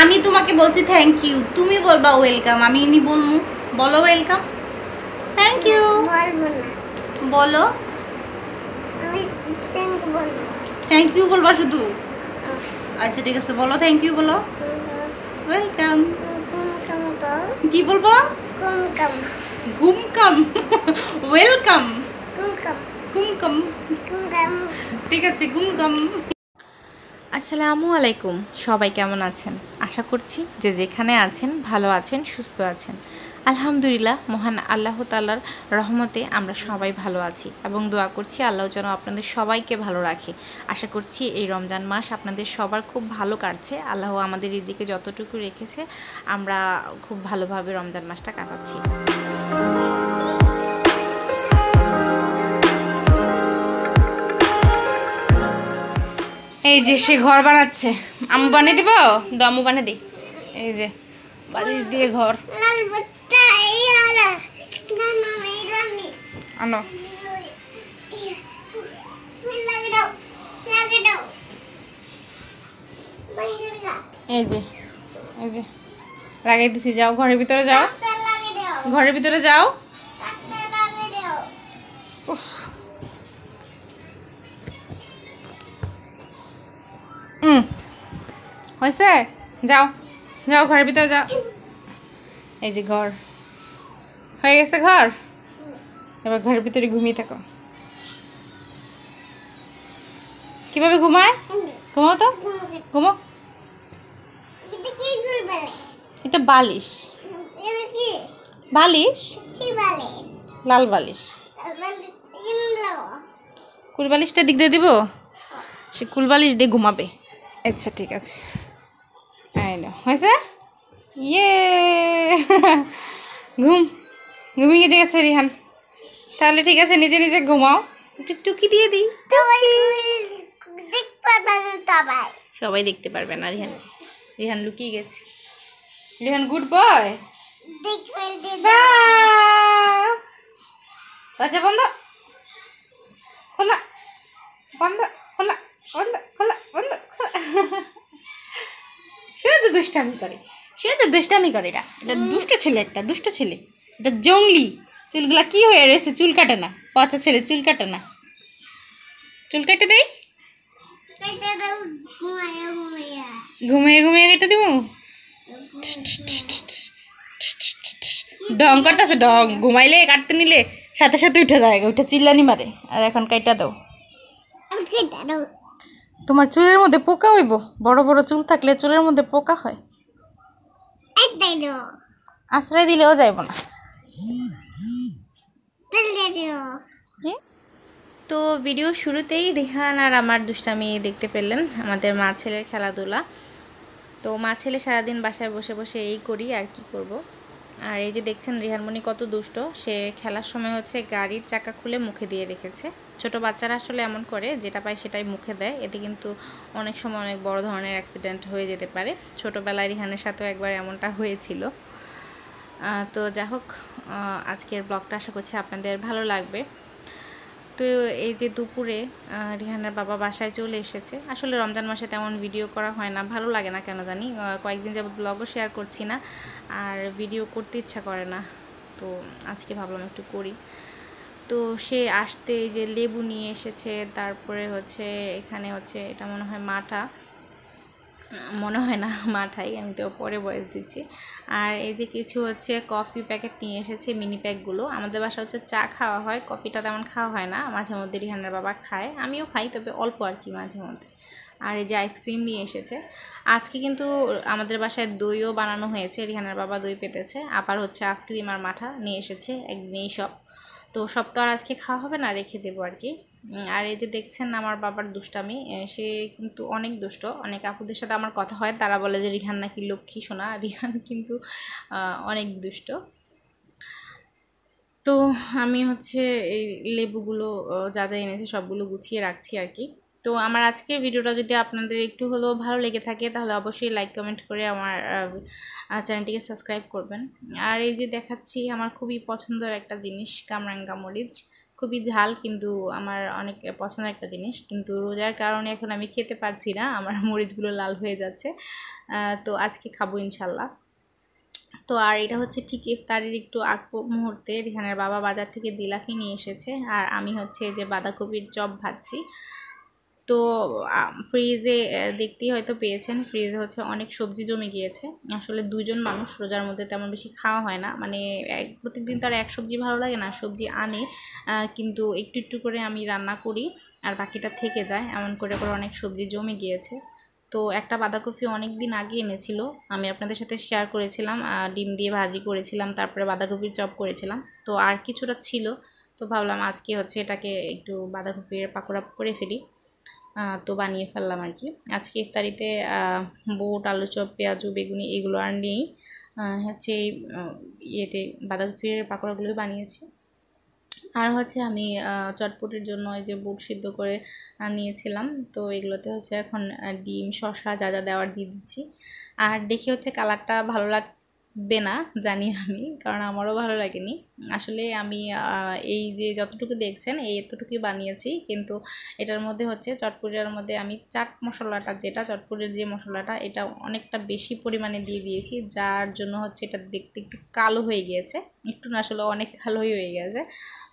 আমি তোমাকে বলছি থ্যাংক ইউ তুমি বলবা ওয়েলকাম আমি এমনি বলব। বলো ওয়েলকাম থ্যাংক ইউ বলো। থ্যাংক ইউ বলবা। শুধু? আচ্ছা ঠিক আছে বলো থ্যাংক ইউ বলো। ওয়েলকাম কুম কাম কি বলব? কুম কাম গুমকাম ওয়েলকাম কুম কাম গুমকাম ঠিক আছে গুমকাম আসসালামু আলাইকুম। সবাই কেমন আছেন? আশা করছি যে যেখানে আছেন, ভালো আছেন, সুস্থ আছেন। আলহামদুলিল্লাহ, মহান আল্লাহ তাল্লার রহমতে আমরা সবাই ভালো আছি এবং দোয়া করছি আল্লাহ যেন আপনাদের সবাইকে ভালো রাখে। আশা করছি এই রমজান মাস আপনাদের সবার খুব ভালো কাটছে। আল্লাহ আমাদের রিজিকে যতটুকু রেখেছে, আমরা খুব ভালোভাবে রমজান মাসটা কাটাচ্ছি। এই যে সে ঘর বানাচ্ছে। আম্মু বানিয়ে দিব? দো আম্মু বানিয়ে দিই এই যে। বালিশ দিয়ে ঘর। আনো। এই যে এই যে। লাগাই দিছি যাও ঘরের ভিতরে যাও। ঘরের ভিতরে যাও। হয়েছে? যাও যাও ঘরের ভিতরে যাও। এই যে ঘর। হয়ে গেছে ঘর? এবার ঘরের ভিতরে ঘুমিয়ে থাকো। কীভাবে ঘুমায়? ঘুমাও তো। ঘুমো এটা বালিশ। বালিশ? লাল বালিশ। বলে কুল বালিশটা দিক দিয়ে দিব? সে কুল বালিশ দিয়ে ঘুমাবে। আচ্ছা ঠিক আছে। হয়েছে? ইয়ে। ঘুম। ঘুমিয়ে গেছে রিহান। তাহলে ঠিক আছে নিজে নিজে ঘুমাও। একটু টুকি দিয়ে দিই। সবাই দেখতে পারবে না রিহান। রিহান লুকিয়ে গেছে। রিহান গুড বয় দরজা বন্ধ। খোলা। বন্ধ। খোলা। বন্ধ। খোলা। বন্ধ। খোলা। শুধু দুষ্টামি করে সে তো দুষ্টামি করে এটা এটা দুষ্ট ছেলে একটা দুষ্ট ছেলে। এটা জঙ্গলি। চুলগুলা কি হয়ে রয়েছে? চুল কাটে না। পচা ছেলে চুল কাটে না। চুল কেটে দেই? ঘুমায়া ঘুমায়া। কেটে দিব? ডং করতেছে ডং। ঘুমাইলে কাটতে নিলে সাথে সাথে উঠে যায় উঠে চিল্লানি মারে। আর এখন কাইটা দাও। তোমার চুলের মধ্যে পোকা হইব? বড় বড় চুল থাকলে চুলের মধ্যে পোকা হয়? আশ্রয় দিলেও যাইব না। তো ভিডিও শুরুতেই রিহান আর আমার দুষ্টামি দেখতে পেলেন আমাদের মা ছেলের খেলাধুলা। তো মা ছেলে সারাদিন বাসায় বসে বসে এই করি আর কি করব। আর এই যে দেখছেন রিহানমণি কত দুষ্ট সে খেলার সময় হচ্ছে গাড়ির চাকা খুলে মুখে দিয়ে রেখেছে। ছোট বাচ্চারা আসলে এমন করে, যেটা পায় সেটাই মুখে দেয়। এতে কিন্তু অনেক সময় অনেক বড় ধরনের অ্যাক্সিডেন্ট হয়ে যেতে পারে। ছোটোবেলায় রিহানের সাথেও একবার এমনটা হয়েছিল। তো যা হোক আজকের ব্লগটা আশা করছি আপনাদের ভালো লাগবে। তো এই যে দুপুরে রিহানার বাবা বাসায় চলে এসেছে। আসলে রমজান মাসে তেমন ভিডিও করা হয় না। ভালো লাগে না কেন জানি? কয়েকদিন যাবত ব্লগও শেয়ার করছি না। আর ভিডিও করতে ইচ্ছা করে না। তো আজকে ভাবলাম একটু করি। তো সে আসতে যে লেবু নিয়ে এসেছে, তারপরে হচ্ছে এখানে হচ্ছে এটা মনে হয় মাঠা। মনে হয় না, মাঠাই, আমি তো পরে বয়স দিচ্ছি। আর এই যে কিছু হচ্ছে কফি প্যাকেট নিয়ে এসেছে, মিনি প্যাকগুলো। আমাদের বাসা হচ্ছে চা খাওয়া হয়, কফিটা তেমন খাওয়া হয় না। মাঝে মধ্যে রিহানার বাবা খায়, আমিও খাই, তবে অল্প আর কি মাঝে মধ্যে। আর এই যে আইসক্রিম নিয়ে এসেছে। আজকে কিন্তু আমাদের বাসায় দইও বানানো হয়েছে, রিহানার বাবা দই পেতেছে। আবার হচ্ছে আইসক্রিম আর মাঠা নিয়ে এসেছে একদিনেই সব। তো সব তো আর আজকে খাওয়া হবে না, রেখে দেবো আর কি। আর এই যে দেখছেন আমার বাবার দুষ্টামি সে কিন্তু অনেক দুষ্ট। অনেক আপুদের সাথে আমার কথা হয়, তারা বলে যে রিহান নাকি লক্ষ্মী সোনা রিহান কিন্তু অনেক দুষ্ট। তো আমি হচ্ছে এই লেবুগুলো যা যা এনেছি সবগুলো গুছিয়ে রাখছি আর কি। তো আমার আজকের ভিডিওটা যদি আপনাদের একটু হলেও ভালো লেগে থাকে, তাহলে অবশ্যই লাইক কমেন্ট করে আমার চ্যানেলটিকে সাবস্ক্রাইব করবেন। আর এই যে দেখাচ্ছি, আমার খুবই পছন্দের একটা জিনিস, কামরাঙ্গা মরিচ। খুবই ঝাল, কিন্তু আমার অনেক পছন্দের একটা জিনিস। কিন্তু রোজার কারণে এখন আমি খেতে পারছি না, আমার মরিচগুলো লাল হয়ে যাচ্ছে। তো আজকে খাব ইনশাল্লাহ তো আর এটা হচ্ছে ঠিক ইফতারির একটু আগ মুহূর্তে রিহানের বাবা বাজার থেকে জিলাপি নিয়ে এসেছে। আর আমি হচ্ছে যে বাঁধাকপির চপ ভাজছি। তো ফ্রিজে দেখতেই হয়তো পেয়েছেন। ফ্রিজে হচ্ছে অনেক সবজি জমে গিয়েছে। আসলে দুজন মানুষ রোজার মধ্যে তেমন বেশি খাওয়া হয় না। মানে এক, প্রত্যেকদিন তো আর এক সবজি ভালো লাগে না, সবজি আনে কিন্তু একটু একটু করে আমি রান্না করি আর বাকিটা থেকে যায়। এমন করে করে অনেক সবজি জমে গিয়েছে। তো একটা বাঁধাকপি অনেক দিন আগে এনেছিল। আমি আপনাদের সাথে শেয়ার করেছিলাম ডিম দিয়ে ভাজি করেছিলাম, তারপরে বাঁধাকপির চপ করেছিলাম। তো আর কিছুটা ছিল। তো ভাবলাম আজকে হচ্ছে এটাকে একটু বাঁধাকপির পাকোড়া করে ফেলি। তো বানিয়ে ফেললাম আর কি। আজকে ইফতারিতে বুট আলু চপ পেঁয়াজু, বেগুনি এগুলো আর নেই। হচ্ছে এই ইয়েতে বাঁধাকপির পাকোড়াগুলোই বানিয়েছি। আর হচ্ছে আমি চটপটির জন্য এই যে বুট সিদ্ধ করে নিয়েছিলাম। তো এগুলোতে হচ্ছে এখন ডিম, শসা যা যা দেওয়ার দিয়ে দিচ্ছি। আর দেখি হচ্ছে কালারটা ভালো লাগবে না জানি আমি কারণ আমারও ভালো লাগেনি। আসলে আমি এই যে যতটুকু দেখছেন এই এতটুকুই বানিয়েছি কিন্তু এটার মধ্যে হচ্ছে চটপটির মধ্যে আমি চাট মশলাটা যেটা চটপটির যে মশলাটা এটা অনেকটা বেশি পরিমাণে দিয়ে দিয়েছি যার জন্য হচ্ছে এটা দেখতে একটু কালো হয়ে গিয়েছে। একটু না আসলে অনেক কালোই হয়ে গেছে।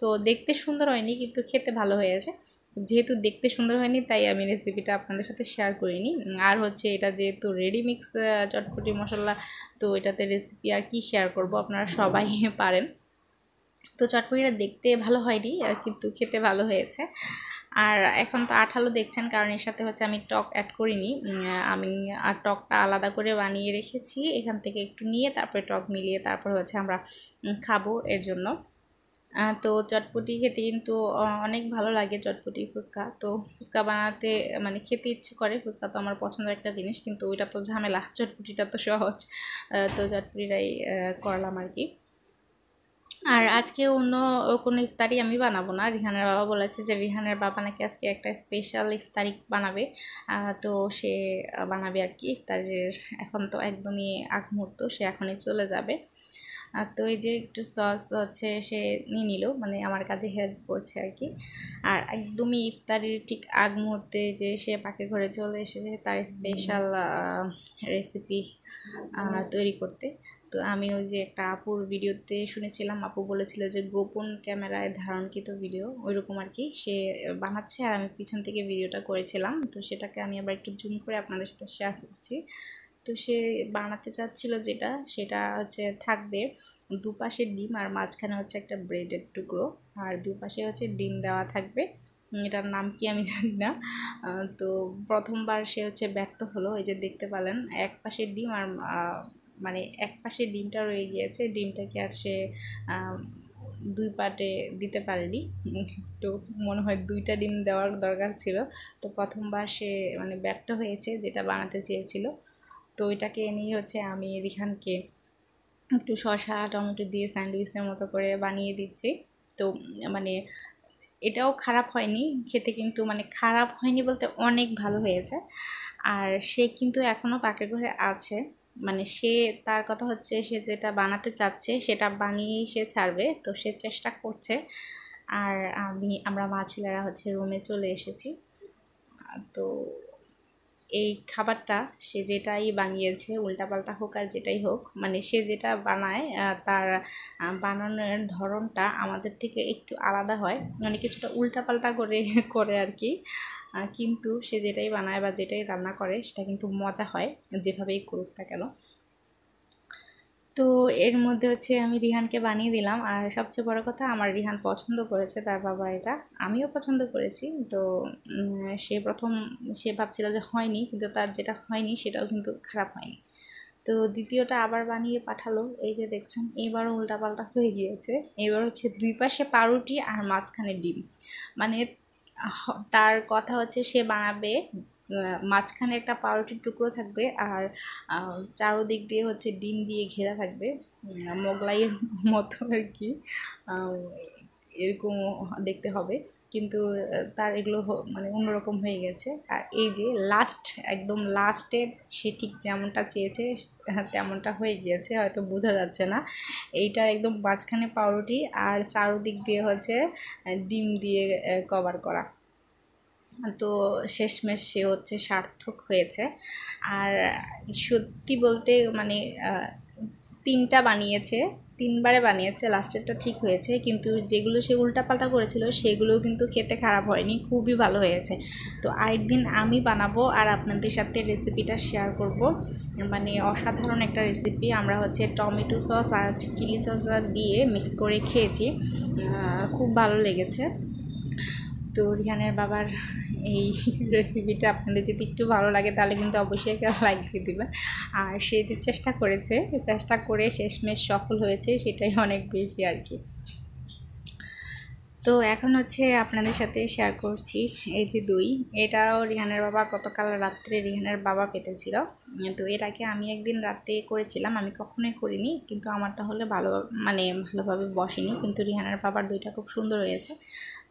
তো দেখতে সুন্দর হয়নি কিন্তু খেতে ভালো হয়েছে। যেহেতু দেখতে সুন্দর হয়নি, তাই আমি রেসিপিটা আপনাদের সাথে শেয়ার করিনি। আর হচ্ছে এটা যেহেতু রেডি মিক্স চটপটি মশলা, তো এটাতে রেসিপি আর কি শেয়ার করব আপনারা সবাই পারেন। তো চটপটিটা দেখতে ভালো হয়নি কিন্তু খেতে ভালো হয়েছে। আর এখন তো আঠালো দেখছেন, কারণ এর সাথে হচ্ছে আমি টক অ্যাড করিনি। আমি, আর টকটা আলাদা করে বানিয়ে রেখেছি। এখান থেকে একটু নিয়ে তারপরে টক মিলিয়ে তারপর হচ্ছে আমরা খাব এর জন্য। তো চটপটি খেতে কিন্তু অনেক ভালো লাগে চটপটি ফুচকা। তো ফুচকা বানাতে মানে খেতে ইচ্ছে করে, ফুচকা তো আমার পছন্দের একটা জিনিস, কিন্তু ওইটা তো ঝামেলা, চটপটিটা তো সহজ। তো চটপটিটাই করলাম আর কি। আর আজকে অন্য কোনো ইফতারি আমি বানাবো না। রিহানের বাবা বলেছে যে, রিহানের বাবা নাকি আজকে একটা স্পেশাল ইফতারি বানাবে। তো সে বানাবে আর কি, ইফতারির এখন তো একদমই আগ মুহূর্ত, সে এখনই চলে যাবে। আর তো এই যে একটু সস হচ্ছে, সে নিয়ে নিল মানে আমার কাজে হেল্প করছে আর কি। আর একদমই ইফতারির ঠিক আগ মুহূর্তে যে সে পাখির ঘরে চলে এসেছে, তার স্পেশাল রেসিপি তৈরি করতে। তো আমি ওই যে একটা আপুর ভিডিওতে শুনেছিলাম, আপু বলেছিল যে গোপন ক্যামেরায় ধারণকৃত ভিডিও, ওইরকম আর কি। সে বানাচ্ছে আর আমি পিছন থেকে ভিডিওটা করেছিলাম, তো সেটাকে আমি আবার একটু জুম করে আপনাদের সাথে শেয়ার করছি। তো সে বানাতে চাচ্ছিল যেটা, সেটা হচ্ছে থাকবে দুপাশে ডিম আর মাঝখানে হচ্ছে একটা ব্রেডের টুকরো। আর দুপাশে হচ্ছে ডিম দেওয়া থাকবে। এটার নাম কি আমি জানি না। তো প্রথমবার সে হচ্ছে ব্যর্থ হলো। এই যে দেখতে পেলেন, এক পাশে ডিম আর মানে এক পাশে ডিমটা রয়ে গিয়েছে। ডিমটাকে আর সে দুই পাটে দিতে পারেনি। তো মনে হয় দুইটা ডিম দেওয়ার দরকার ছিল। তো প্রথমবার সে মানে ব্যর্থ হয়েছে, যেটা বানাতে চেয়েছিল। তো ওইটাকে নিয়ে হচ্ছে আমি রিহানকে একটু শসা, টমেটো দিয়ে স্যান্ডউইচের মতো করে বানিয়ে দিচ্ছি। তো মানে এটাও খারাপ হয়নি, খেতে কিন্তু মানে খারাপ হয়নি বলতে অনেক ভালো হয়েছে। আর সে কিন্তু এখনও পাকের ঘরে আছে। মানে সে, তার কথা হচ্ছে সে যেটা বানাতে চাচ্ছে সেটা বানিয়েই সে ছাড়বে, তো সে চেষ্টা করছে। আর আমি, আমরা মা ছেলেরা হচ্ছে রুমে চলে এসেছি। তো এই খাবারটা সে যেটাই বানিয়েছে, উল্টাপাল্টা হোক আর যেটাই হোক মানে সে যেটা বানায় তার বানানোর ধরনটা আমাদের থেকে একটু আলাদা হয় মানে কিছুটা উল্টাপাল্টা করে করে আর কি। কিন্তু সে যেটাই বানায় বা যেটাই রান্না করে, সেটা কিন্তু মজা হয়, যেভাবেই করুক না কেন। তো এর মধ্যে হচ্ছে আমি রিহানকে বানিয়ে দিলাম। আর সবচেয়ে বড় কথা, আমার রিহান পছন্দ করেছে তার বাবা এটা। আমিও পছন্দ করেছি। তো সে প্রথম, সে ভাবছিল যে হয়নি, কিন্তু তার যেটা হয়নি সেটাও কিন্তু খারাপ হয়নি। তো দ্বিতীয়টা আবার বানিয়ে পাঠালো। এই যে দেখছেন, এবারও উল্টাপাল্টা হয়ে গিয়েছে। এবার হচ্ছে দুই পাশে পাউরুটি আর মাঝখানে ডিম। মানে তার কথা হচ্ছে সে বানাবে মাঝখানে একটা পাউরুটির টুকরো থাকবে আর চারোদিক দিয়ে হচ্ছে ডিম দিয়ে ঘেরা থাকবে। মোগলাইয়ের মতো আর কি। এরকম দেখতে হবে। কিন্তু তার এগুলো মানে অন্যরকম হয়ে গেছে। আর এই যে লাস্ট একদম লাস্টে সে ঠিক যেমনটা চেয়েছে তেমনটা হয়ে গিয়েছে, হয়তো বোঝা যাচ্ছে না। এইটার একদম মাঝখানে পাউরুটি আর চারোদিক দিয়ে হচ্ছে ডিম দিয়ে কভার করা। তো শেষমেশ সে হচ্ছে সার্থক হয়েছে। আর সত্যি বলতে মানে তিনটা বানিয়েছে, তিনবারে বানিয়েছে লাস্টেরটা ঠিক হয়েছে, কিন্তু যেগুলো সে উল্টাপাল্টা করেছিল, সেগুলোও কিন্তু খেতে খারাপ হয়নি, খুবই ভালো হয়েছে। তো আরেকদিন আমি বানাবো আর আপনাদের সাথে রেসিপিটা শেয়ার করব। মানে অসাধারণ একটা রেসিপি আমরা হচ্ছে টমেটো সস আর চিলি সস দিয়ে মিক্স করে খেয়েছি। খুব ভালো লেগেছে। তো রিহানের বাবার এই রেসিপিটা আপনাদের যদি একটু ভালো লাগে, তাহলে কিন্তু অবশ্যই একটা লাইক দিয়ে দেবেন। আর সে যে চেষ্টা করেছে, চেষ্টা করে শেষমেশ সফল হয়েছে, সেটাই অনেক বেশি আর কি। তো এখন হচ্ছে আপনাদের সাথে শেয়ার করছি এই যে দই। এটাও রিহানের বাবা গতকাল রাত্রে রিহানের বাবা পেতেছিল। তো এর আগে আমি একদিন রাতে করেছিলাম, আমি কখনোই করিনি, কিন্তু আমারটা হলে ভালো মানে ভালোভাবে বসেনি। কিন্তু রিহানের বাবার দইটা খুব সুন্দর হয়েছে।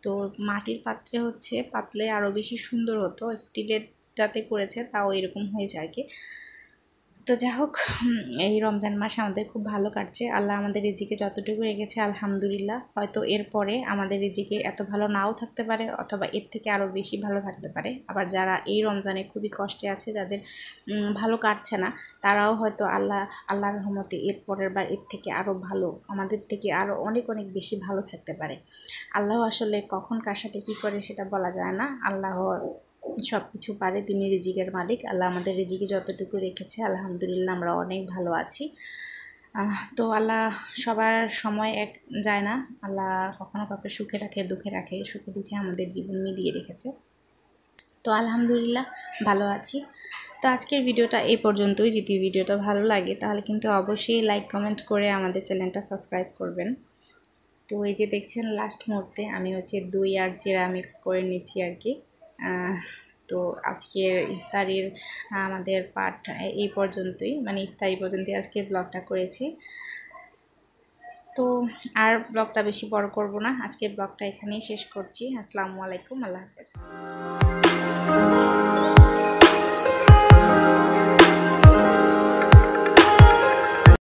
তো মাটির পাত্রে হচ্ছে পাতলে আরও বেশি সুন্দর হতো। স্টিলেরটাতে করেছে, তাও এরকম হয়েছে আর কি। তো যাই হোক এই রমজান মাস আমাদের খুব ভালো কাটছে। আল্লাহ আমাদের রিজিকে যতটুকু রেখেছে, আলহামদুলিল্লাহ। হয়তো এরপরে আমাদের রিজিকে এত ভালো নাও থাকতে পারে, অথবা এর থেকে আরও বেশি ভালো থাকতে পারে। আবার যারা এই রমজানে খুবই কষ্টে আছে, যাদের ভালো কাটছে না, তারাও হয়তো আল্লাহ, আল্লাহর রহমতে এর পরের বার এর থেকে আরও ভালো, আমাদের থেকে আরও অনেক অনেক বেশি ভালো থাকতে পারে। আল্লাহ আসলে কখন কার সাথে কী করে সেটা বলা যায় না। আল্লাহ সব কিছু পারে, তিনি রিজিকের মালিক। আল্লাহ আমাদের রিজিকে যতটুকু রেখেছে, আলহামদুলিল্লাহ আমরা অনেক ভালো আছি। তো আল্লাহ সবার সময় এক যায় না। আল্লাহ কখনো কাউকে সুখে রাখে, দুঃখে রাখে। সুখে দুঃখে আমাদের জীবন মিলিয়ে রেখেছে। তো আলহামদুলিল্লাহ ভালো আছি। তো আজকের ভিডিওটা এই পর্যন্তই। যদি ভিডিওটা ভালো লাগে তাহলে কিন্তু অবশ্যই লাইক, কমেন্ট করে আমাদের চ্যানেলটা সাবস্ক্রাইব করবেন। তো এই যে দেখছেন লাস্ট মুহূর্তে আমি হচ্ছে দই আর জেরা মিক্স করে নিচ্ছি আর কি। তো আজকের ইফতারির আমাদের পাঠ এই পর্যন্তই। মানে ইফতারি পর্যন্তই আজকে ব্লগটা করেছি। তো আর ব্লগটা বেশি বড় করব না। আজকে ব্লগটা এখানেই শেষ করছি। আসসালামু আলাইকুম, আল্লাহ হাফেজ।